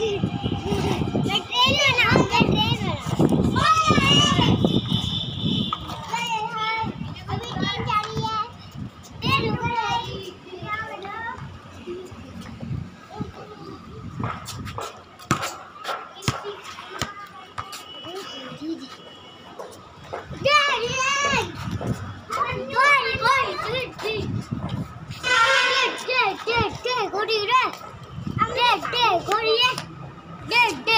cheek.